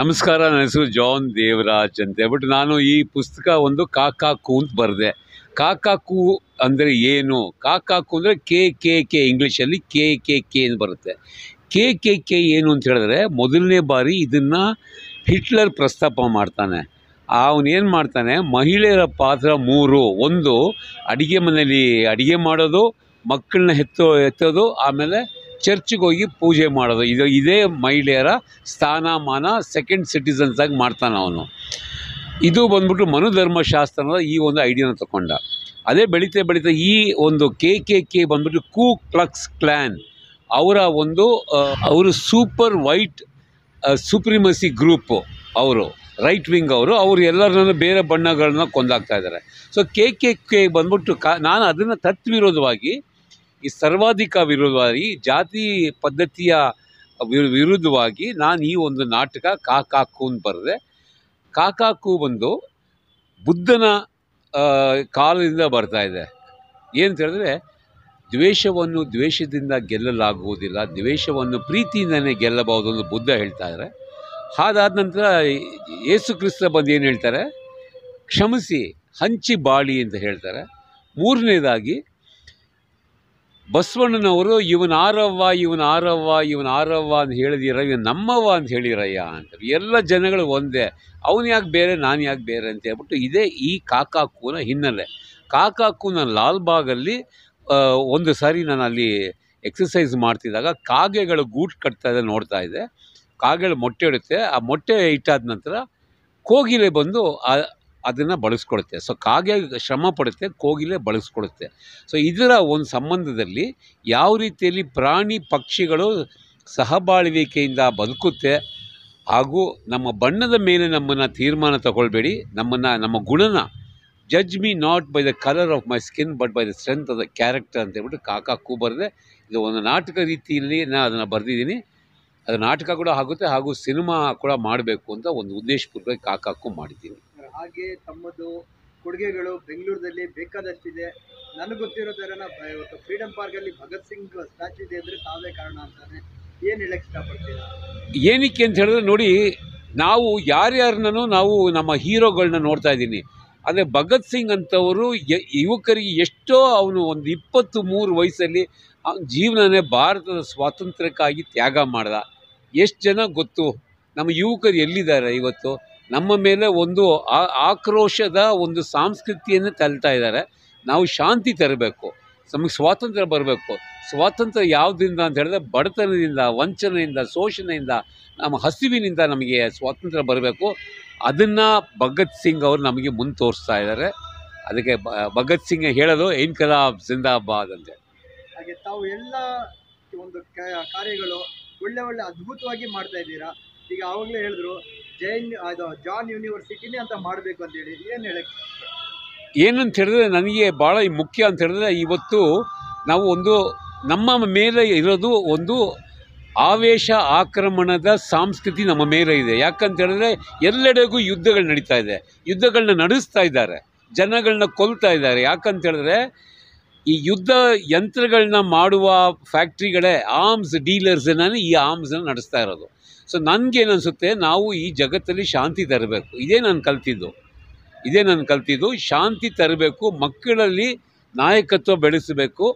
ನಮಸ್ಕಾರ, ನನ್ನ ಹೆಸರು ಜಾನ್ ದೇವರಾಜ್ ಅಂತ. ಹೇಳ್ಬಿಟ್ಟು ನಾನು ಈ ಪುಸ್ತಕ ಒಂದು ಕಾಕಾಕು ಅಂತ ಬರೆದೆ. ಕಾಕಾಕು ಅಂದರೆ ಏನು? ಕಾಕಾಕು ಅಂದರೆ ಕೆ ಕೆ ಕೆ ಇಂಗ್ಲೀಷಲ್ಲಿ ಕೆ ಕೆ ಕೆ ಅಂತ ಬರುತ್ತೆ. ಕೆ ಕೆ ಕೆ ಏನು ಅಂತ ಹೇಳಿದ್ರೆ ಮೊದಲನೇ ಬಾರಿ ಇದನ್ನು ಹಿಟ್ಲರ್ ಪ್ರಸ್ತಾಪ ಮಾಡ್ತಾನೆ. ಅವನೇನು ಮಾಡ್ತಾನೆ? ಮಹಿಳೆಯರ ಪಾತ್ರ ಮೂರು. ಒಂದು, ಅಡುಗೆ ಮನೆಯಲ್ಲಿ ಅಡುಗೆ ಮಾಡೋದು, ಮಕ್ಕಳನ್ನ ಹೆತ್ತೋ, ಎತ್ತೋದು, ಆಮೇಲೆ ಚರ್ಚ್ಗೆ ಹೋಗಿ ಪೂಜೆ ಮಾಡೋದು. ಇದು ಇದೇ ಮಹಿಳೆಯರ ಸ್ಥಾನಮಾನ ಸೆಕೆಂಡ್ ಸಿಟಿಸನ್ಸ್ ಆಗಿ ಮಾಡ್ತಾನೆ ಅವನು. ಇದು ಬಂದ್ಬಿಟ್ಟು ಮನುಧರ್ಮಶಾಸ್ತ್ರದ ಈ ಒಂದು ಐಡಿಯಾನ ತಗೊಂಡ ಅದೇ ಬೆಳೀತಾ ಬೆಳೀತಾ ಈ ಒಂದು ಕೆ ಕೆ ಕೆ ಬಂದ್ಬಿಟ್ಟು ಕೂ ಕ್ಲಕ್ಸ್ ಕ್ಲ್ಯಾನ್ ಅವರ ಒಂದು ಅವರು ಸೂಪರ್ ವೈಟ್ ಸುಪ್ರಿಮಸಿ ಗ್ರೂಪು ಅವರು ರೈಟ್ ವಿಂಗ್ ಅವರು ಅವರು ಎಲ್ಲರನ್ನೂ ಬೇರೆ ಬಣ್ಣಗಳನ್ನ ಕೊಂದಾಗ್ತಾ ಇದ್ದಾರೆ. ಸೊ ಕೆ ಕೆ ಕೆ ಬಂದ್ಬಿಟ್ಟು ಕಾ, ನಾನು ಅದನ್ನು ತತ್ವಿರೋಧವಾಗಿ ಈ ಸರ್ವಾಧಿಕ ವಿರೋಧವಾಗಿ ಜಾತಿ ಪದ್ಧತಿಯ ವಿರು- ವಿರುದ್ಧವಾಗಿ ನಾನು ಈ ಒಂದು ನಾಟಕ ಕಾಕಾಕು ಅಂತ ಬರೆದೆ. ಕಾಕಾಕು ಬಂದು ಬುದ್ಧನ ಕಾಲದಿಂದ ಬರ್ತಾ ಇದೆ. ಏನು ಹೇಳಿದ್ರೆ ದ್ವೇಷವನ್ನು ದ್ವೇಷದಿಂದ ಗೆಲ್ಲಲಾಗುವುದಿಲ್ಲ, ದ್ವೇಷವನ್ನು ಪ್ರೀತಿಯಿಂದಲೇ ಗೆಲ್ಲಬಹುದು ಅಂತ ಬುದ್ಧ ಹೇಳ್ತಾ ಇದ್ದಾರೆ ಅದಾದ ನಂತರ ಯೇಸು ಕ್ರಿಸ್ತ ಬಂದು ಏನು ಹೇಳ್ತಾರೆ? ಕ್ಷಮಿಸಿ, ಹಂಚಿ ಬಾಳಿ ಅಂತ ಹೇಳ್ತಾರೆ. ಮೂರನೇದಾಗಿ ಬಸವಣ್ಣನವರು, ಇವನ ಆರವ್ವ ಇವನ ಆರವ್ವ ಇವನ ಆರವ್ವ ಅಂತ ಹೇಳಿದಿರ, ಇವನು ನಮ್ಮವ್ವ ಅಂತ ಹೇಳಿರಯ್ಯ ಅಂತ ಎಲ್ಲ ಜನಗಳು ಒಂದೇ. ಅವನು ಯಾಕೆ ಬೇರೆ, ನಾನು ಯಾಕೆ ಬೇರೆ? ಅಂತ ಹೇಳ್ಬಿಟ್ಟು ಇದೇ ಈ ಕಾಕಾಕುನ ಹಿನ್ನೆಲೆ. ಕಾಕಾಕೂನ ಲಾಲ್ಬಾಗಲ್ಲಿ ಒಂದು ಸಾರಿ ನಾನು ಅಲ್ಲಿ ಎಕ್ಸಸೈಸ್ ಮಾಡ್ತಿದ್ದಾಗ ಕಾಗೆಗಳು ಗೂಟ್ ಕಟ್ತಾ ಇದೆ ನೋಡ್ತಾ ಇದೆ. ಕಾಗೆಗಳು ಮೊಟ್ಟೆ ಇಡುತ್ತೆ. ಆ ಮೊಟ್ಟೆ ಇಟ್ಟಾದ ನಂತರ ಕೋಗಿಲೆ ಬಂದು ಅದನ್ನು ಬಳಸ್ಕೊಳುತ್ತೆ. ಸೊ ಕಾಗೆ ಶ್ರಮ ಪಡುತ್ತೆ, ಕೋಗಿಲೆ ಬಳಸ್ಕೊಡುತ್ತೆ ಸೊ ಇದರ ಒಂದು ಸಂಬಂಧದಲ್ಲಿ ಯಾವ ರೀತಿಯಲ್ಲಿ ಪ್ರಾಣಿ ಪಕ್ಷಿಗಳು ಸಹಬಾಳ್ವಿಕೆಯಿಂದ ಬದುಕುತ್ತೆ ಹಾಗೂ ನಮ್ಮ ಬಣ್ಣದ ಮೇಲೆ ನಮ್ಮನ್ನು ತೀರ್ಮಾನ ತಗೊಳ್ಬೇಡಿ, ನಮ್ಮನ್ನು, ನಮ್ಮ ಗುಣನ judge me not by the colour of my skin but by the strength of the character ಅಂತ ಹೇಳ್ಬಿಟ್ಟು ಕಾಕಾಕು ಬರೆದೆ. ಇದು ಒಂದು ನಾಟಕ ರೀತಿಯಲ್ಲಿ ನಾನು ಅದನ್ನು ಬರೆದಿದ್ದೀನಿ. ಅದು ನಾಟಕ ಕೂಡ ಆಗುತ್ತೆ ಹಾಗೂ ಸಿನಿಮಾ ಕೂಡ ಮಾಡಬೇಕು ಅಂತ ಒಂದು ಉದ್ದೇಶಪೂರ್ವಕ ಕಾಕಾಕು ಮಾಡಿದ್ದೀನಿ. ಹಾಗೆ ತಮ್ಮದು ಕೊಡುಗೆಗಳು ಬೆಂಗಳೂರಿನಲ್ಲಿ ಬೇಕಾದಷ್ಟಿದೆ. ನನಗೆ ಗೊತ್ತಿರೋ ಥರನ ಇವತ್ತು ಫ್ರೀಡಮ್ ಪಾರ್ಕಲ್ಲಿ ಭಗತ್ ಸಿಂಗ್ ಸ್ಟ್ಯಾಚು ಇದೆ ಅಂದರೆ ತಾವೇ ಕಾರಣ ಅಂತಾನೆ. ಏನು ಹೇಳಕ್ಕೆ ಇಷ್ಟಪಡ್ತೀರಾ? ಏನಕ್ಕೆ ಅಂತ ಹೇಳಿದ್ರೆ ನೋಡಿ, ನಾವು ಯಾರ್ಯಾರನ್ನೂ ನಾವು ನಮ್ಮ ಹೀರೋಗಳನ್ನ ನೋಡ್ತಾ ಇದ್ದೀನಿ. ಆದರೆ ಭಗತ್ ಸಿಂಗ್ ಅಂತವರು ಯುವಕರಿಗೆ ಎಷ್ಟೋ ಅವನು ಒಂದು ಇಪ್ಪತ್ತು ಮೂರು ವಯಸ್ಸಲ್ಲಿ ಅವನ ಜೀವನನೇ ಭಾರತದ ಸ್ವಾತಂತ್ರ್ಯಕ್ಕಾಗಿ ತ್ಯಾಗ ಮಾಡ್ದ. ಎಷ್ಟು ಜನ ಗೊತ್ತು? ನಮ್ಮ ಯುವಕರು ಎಲ್ಲಿದ್ದಾರೆ ಇವತ್ತು? ನಮ್ಮ ಮೇಲೆ ಒಂದು ಆಕ್ರೋಶದ ಒಂದು ಸಂಸ್ಕೃತಿಯನ್ನು ತಳ್ತಾ ಇದ್ದಾರೆ. ನಾವು ಶಾಂತಿ ತರಬೇಕು, ನಮಗೆ ಸ್ವಾತಂತ್ರ್ಯ ಬರಬೇಕು. ಸ್ವಾತಂತ್ರ್ಯ ಯಾವುದರಿಂದ ಅಂತ ಹೇಳಿದ್ರೆ ಬಡತನದಿಂದ, ವಂಚನೆಯಿಂದ, ಶೋಷಣೆಯಿಂದ, ನಮ್ಮ ಹಸಿವಿನಿಂದ ನಮಗೆ ಸ್ವಾತಂತ್ರ್ಯ ಬರಬೇಕು. ಅದನ್ನು ಭಗತ್ ಸಿಂಗ್ ಅವರು ನಮಗೆ ಮುಂದೆ ತೋರಿಸ್ತಾ ಇದ್ದಾರೆ. ಅದಕ್ಕೆ ಭಗತ್ ಸಿಂಗ್ ಹೇಳೋದು ಇನ್ಕಲಾಬ್ ಜಿಂದಾಬಾದ್ ಅಂತ ಹಾಗೆ ತಾವು ಎಲ್ಲ ಒಂದು ಕಾರ್ಯಗಳು ಒಳ್ಳೆ ಒಳ್ಳೆ ಅದ್ಭುತವಾಗಿ ಮಾಡ್ತಾ ಇದ್ದೀರಾ. ಈಗ ಆವಾಗಲೇ ಹೇಳಿದ್ರು ಜೈನ್, ಅದು ಜಾನ್ ಯೂನಿವರ್ಸಿಟಿನೇ ಅಂತ ಮಾಡಬೇಕು ಅಂತೇಳಿ ಏನು ಹೇಳಕ್ಕೆ ಏನಂತ ಹೇಳಿದ್ರೆ ನನಗೆ ಭಾಳ ಮುಖ್ಯ ಅಂತ ಹೇಳಿದ್ರೆ ಇವತ್ತು ನಾವು ಒಂದು ನಮ್ಮ ಮೇಲೆ ಇರೋದು ಒಂದು ಆವೇಶ ಆಕ್ರಮಣದ ಸಂಸ್ಕೃತಿ ನಮ್ಮ ಮೇಲೆ ಇದೆ. ಯಾಕಂತ ಹೇಳಿದ್ರೆ ಎಲ್ಲೆಡೆಗೂ ಯುದ್ಧಗಳು ನಡೀತಾ ಇದೆ. ಯುದ್ಧಗಳನ್ನ ನಡೆಸ್ತಾ ಇದ್ದಾರೆ. ಜನಗಳನ್ನ ಕೊಲ್ತಾ ಇದ್ದಾರೆ. ಯಾಕಂತ ಹೇಳಿದ್ರೆ ಈ ಯುದ್ಧ ಯಂತ್ರಗಳನ್ನ ಮಾಡುವ ಫ್ಯಾಕ್ಟ್ರಿಗಳೇ ಆರ್ಮ್ಸ್ ಡೀಲರ್ಸನ್ನ ಈ ಆರ್ಮ್ಸನ್ನು ನಡೆಸ್ತಾ ಇರೋದು. ಸೊ ನನಗೇನು ಅನಿಸುತ್ತೆ ನಾವು ಈ ಜಗತ್ತಲ್ಲಿ ಶಾಂತಿ ತರಬೇಕು. ಇದೇ ನಾನು ಕಲ್ತಿದ್ದು. ಇದೇ ನಾನು ಕಲ್ತಿದ್ದು. ಶಾಂತಿ ತರಬೇಕು ಮಕ್ಕಳಲ್ಲಿ ನಾಯಕತ್ವ ಬೆಳೆಸಬೇಕು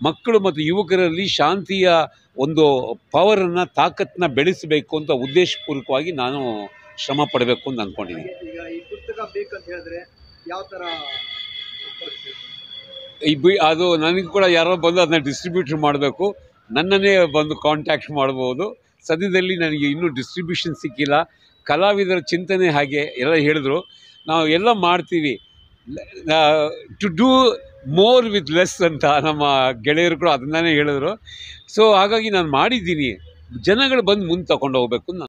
ಮಕ್ಕಳು ಮತ್ತು ಯುವಕರಲ್ಲಿ ಶಾಂತಿಯ ಒಂದು ಪವರನ್ನು ತಾಕತ್ತನ್ನ ಬೆಳೆಸಬೇಕು ಅಂತ ಉದ್ದೇಶಪೂರ್ವಕವಾಗಿ ನಾನು ಶ್ರಮ ಪಡಬೇಕು ಅಂತ ಅಂದ್ಕೊಂಡಿದ್ದೀನಿ ಈಗ ಈ ಪುಸ್ತಕ ಬೇಕಂತ ಹೇಳಿದ್ರೆ ಯಾವ ಥರ ಈ ಬಿ ಅದು ನನಗೆ ಕೂಡ ಯಾರೋ ಬಂದು ಅದನ್ನ ಡಿಸ್ಟ್ರಿಬ್ಯೂಟ್ರ್ ಮಾಡಬೇಕು. ನನ್ನನ್ನೇ ಬಂದು ಕಾಂಟ್ಯಾಕ್ಟ್ ಮಾಡ್ಬೋದು. ಸದ್ಯದಲ್ಲಿ ನನಗೆ ಇನ್ನೂ ಡಿಸ್ಟ್ರಿಬ್ಯೂಷನ್ ಸಿಕ್ಕಿಲ್ಲ. ಕಲಾವಿದರ ಚಿಂತನೆ ಹಾಗೆ ಎಲ್ಲ ಹೇಳಿದ್ರು. ನಾವು ಎಲ್ಲ ಮಾಡ್ತೀವಿ. To do more with less ಅಂತ ನಮ್ಮ ಗೆಳೆಯರು ಕೂಡ ಅದನ್ನೇ ಹೇಳಿದ್ರು. ಸೊ ಹಾಗಾಗಿ ನಾನು ಮಾಡಿದ್ದೀನಿ. ಜನಗಳು ಬಂದು ಮುಂದೆ ತಗೊಂಡು ಹೋಗ್ಬೇಕು ಅಂತ